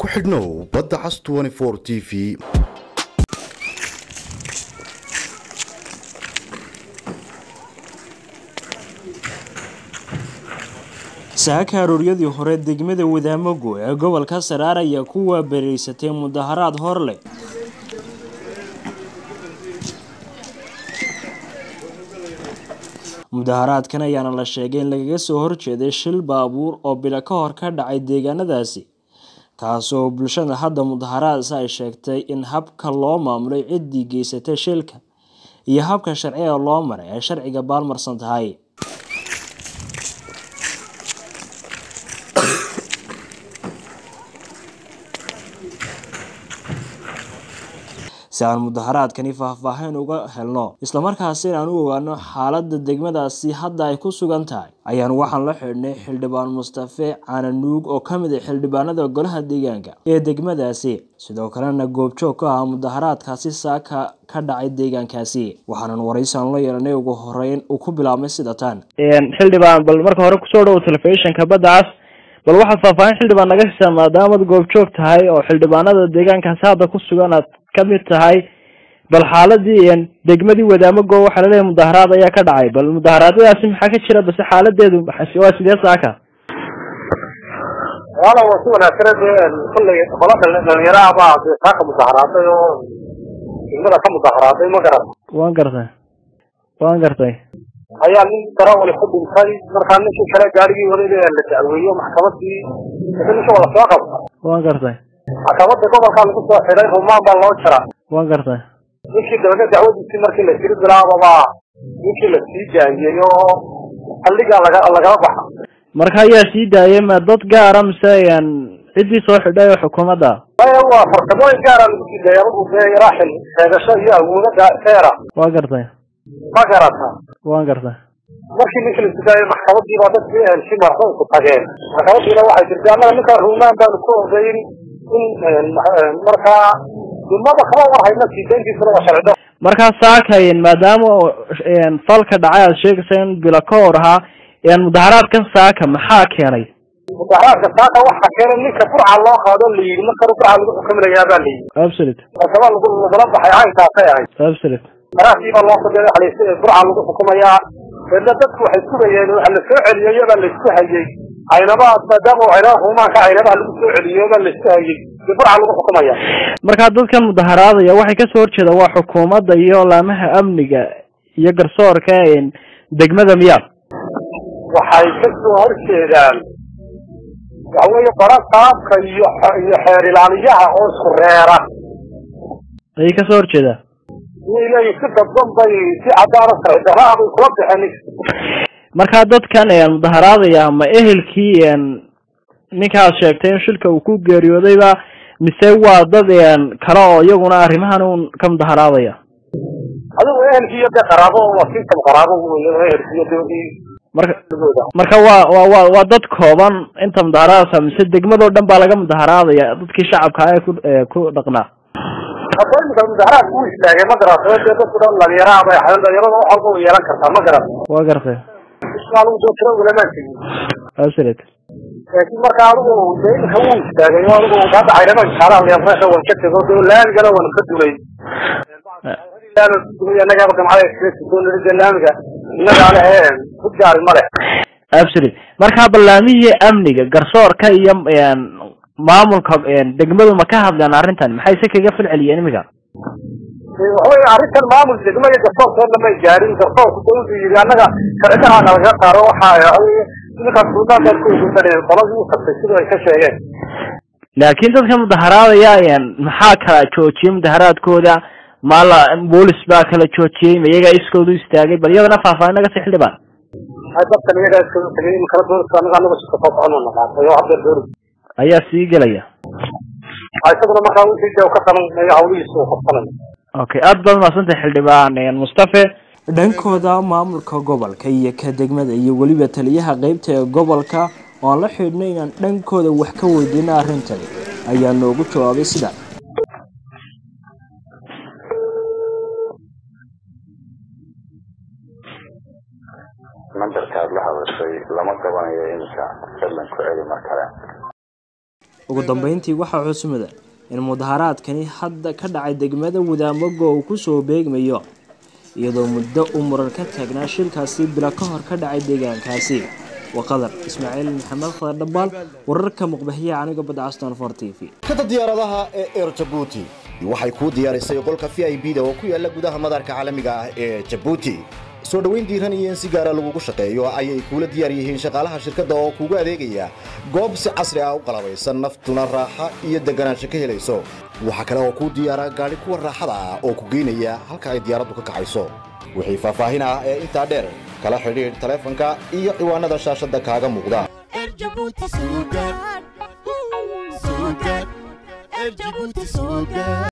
ku xidhnow badda cas t v. Saaka arooryadii hore degmada wadaamago ee gobolka saraar ayaa ku waaberaysatay mudaharaad hor leh mudaharaadkan ayaana la sheegay in lagaga soo horjeeday shil baabuur oo bilo ka hor ka dhacay deegaanadaasi kaasoo bulshada hadda mudaharaadsi ay sheegtay in habka loo maamulay ciddii geysatay shilka iyo habka sharciga loo maray ay sharciga baalmarsan tahay si aan mudaharaadkani faahfaahin uga helno. Islamarkaasi in aan u ogaano xaalada degmadaasi hadda ay ku sugan tahay ayaan waxaan la xidhnay xildhibaan mustafe cananuug oo ka mid ah xildhibaanada golaha deegaanka ee degmadaasi. Sidoo kalena goobjoog ka ahaa mudaharaadkaasi saaka ka dhacay deegaankaasi waxaanan waraysan la yeelanay ugu horeyn uu ku bilaabmay sida tan. Xildhibaan bal marka hore ku soo dhawo telefishinka badda cas bal waxaad faahfaahin xildhibaan naga sisaa maadaamaad goobjoog tahay oo xildhibaanada deegaankaasi hadda ku sugan aad ka mid tahay bal xaaladii degmadii wadaamago waxaa la leeyahay mudaharaad ayaa ka dhacay. Bal mudaharaadyadaasi maxaa ka jira? Base xaaladeedu waa sidee saaka? Wala waa si wanaagsan dee kullay qola dhalinyaro ah baa dee saaka mudaharaaday oo degmada ka mudaharaaday ma garan waan gartay. Waan gartay. Ayaa nin darawali ku dhintay markaa ninkii kale gaarigii waday la dacweeyo maxkamadii ninka wada soo qabta waan gartay maxkamada gobolkaa lagu soo xidhay rumaan baa loo jira waan gartay ninkii dabana dacwadiisii markii la tiri bilaababa ninkii la sii daayey oo xalligaa laga lagala baxa marka ayaa sii daayay ma dad gaara mise ciddii soo xidhay oo xukuumadda maya waa farsamooyin gaara lagu sii daaya adugu dee raaxil sheegasho iyo awoodada keera waan gartay ma garata waan gartay markii ninkii la sidaayay maxkamadii baa dadkii si marxuumku tageen maxkamadiina waxay jirtay annaga ninkaa rumaan baanu ku ogeyn markaa waa sharcido. Markaa saakayn maadaama falka dhacay aad sheegaysa in bilo ka hor ahaa mudaharaadkan saaka maxaa keenay? Mudaharaadka saaka waxaa keenay ninka burca loo qaado la yidhi markana burca lagu xukuminayaa baa la yidhi. Absolute. Markaba lagu lagala baxay caynkaasay ahayd. Absolute. Maraasii baa loo sadeeday xaliis burca lagu xukumayaa? Eedna dadku waxay sugayeen waxa la soo celiyey baa laysku hayey caynabaa maadaama caynaba rumaanka caynabaha lagu soo celiyo baa laysku hayey dee burca lagu xukumaya. Markaa dadkan mudaharaadaya waxay ka soo horjeedaan waa xukuumadda iyo laamaha amniga iyo garsoorka degmada miyaa waxay ka soo horjeedaan waxa weeye qorataabka iyo iyo xeer ilaaliyaha oo isku reera. Ayay ka soo horjeedaan inay leeyihiin si dadban bay si caddaana sharci darraa bay kula baxeen markaa dadkan mudaharaadaya ama ehelkii ninkaad sheegtay in shilka uu ku geeriyoodayba mise waa dad kale oo iyaguna arrimahan un ka mudaharaadaya adigu ehelkii iyo dee qaraabo wasiitan qaraabo ehelkiiyo dee marka marka waa wa wa waa dad kooban inta mudaharaadaysa mise degmadoo dhan baa laga mudaharaadaya dadkii shacabka ee ku ku dhaqnaa. Hadda imika mudaharaadku u istaagay ma garata dee dadku dhan dhalinyaraha bay ahayn dhalinyarada wax walba way yeelan kartaa ma garata waa gartay ismaa lagu soo tiro ulamaan tegin absolute laakiin marka adigu dee imika wuu istaagay oo adigu hadda caynaba insaalaha leefaha waan ka tego dee laamigana waan ka dulay annagaaba gamcada iskaga laamiga? Innagaa ku gaari ma leh. Absolute markaa ballaamihii amniga garsoorka iyo maamulka degmadu ma ka hadleen arrintan maxay se kaga falceliyeen imika waxawey arrintan maamul degmo iyo garsoorkoodna may gaarin garsoorku wuxuu yidhi annaga sharcidaha nalaga saaro waxa ninkaas rumaan baan ku ogunsaneen qoladii u tagtay siduu ay ka sheegeen. Laakiin dadka mudaharaadaya maxaa kala joojiyey mudaharaadkooda? Maala boolis baa kala joojiyey ma iyagaa iskoodu istaagay bal iyadana faahfaahin naga sii xildhibaan dadkan iyagaa iskoodu tagay imikana booliska anaga anaga shika soo socon naqaatay oo haddeer boolis. Ayaa sii gelaya. Isaguna markaa wixii dee ka samaynayo hawlihiisa uu qabsanaya okay aada baad mahadsantahay xildhibaan mustafe dhankooda maamulka gobolka iyo ka degmada iyo weliba taliyaha qeybta ee gobolka oo aan la xidhnay inaan dhankooda wax ka weydiino arrintani. Ayaa noogu jawaabay sida. Nambarkaad la hadashay lama qabanayo iminka fadlan ku celi mar kale. Ugu dambeyntii waxaa xusmada in mudaharaadkani hadda ka dhacay degmada wadaamago uu ku soo beegmayo iyadoo muddo uu muran ka taagnaa shilkaasi bilo ka hor ka dhacay deegaankaasi. Waqadar ismaaciil maxamed khadar dhabaal wararka muqbahiya aniga badda caston for t v. Kada diyaaradaha ee eer jabuuti. Waxay kuu diyaarisay qolka v i b da oo ku yaalla gudaha madaarka caalamiga ah ee jabuuti soo dhoweyn diiran iyo in si gaara lagugu shaqeeyo ayay kuula diyaar yihiin shaqaalaha shirkadda oo kuugu adeegaya goob si casri ah u qalabaysan naftuna raaxa iyo deganaansho ka helayso. Waxaa kale oo kuu diyaara gaadhi kuwa raaxada ah oo ku geynaya halka ay diyaaraddu ka kacayso wixii faahfaahin ah ee intaa dheer kala xidhiidh taleefanka iyo ciwaanada shaashadda kaaga muuqda